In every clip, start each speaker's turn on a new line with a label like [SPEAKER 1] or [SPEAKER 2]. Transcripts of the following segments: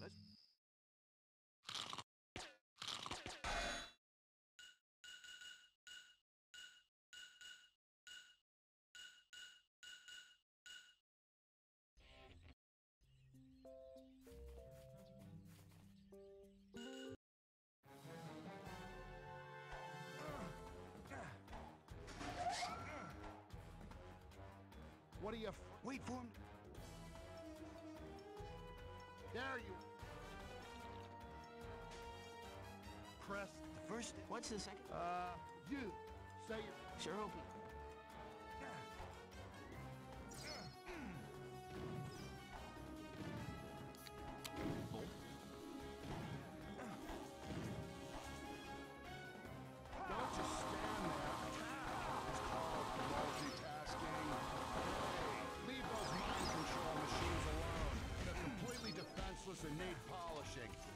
[SPEAKER 1] let's...
[SPEAKER 2] What are you...
[SPEAKER 1] Wait for him.
[SPEAKER 2] There you... Press...
[SPEAKER 1] The first...
[SPEAKER 3] What's the second?
[SPEAKER 2] Uh, you. Say it.
[SPEAKER 3] Sure hope.
[SPEAKER 2] project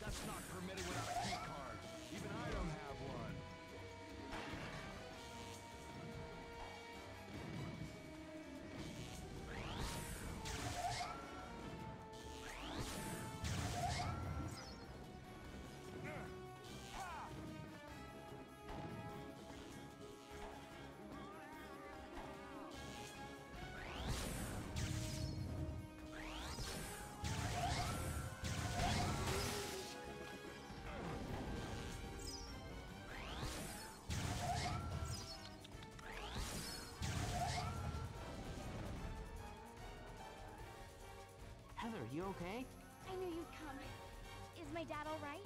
[SPEAKER 2] That's not permitted without...
[SPEAKER 3] you okay?
[SPEAKER 4] I knew you'd come. Is my dad alright?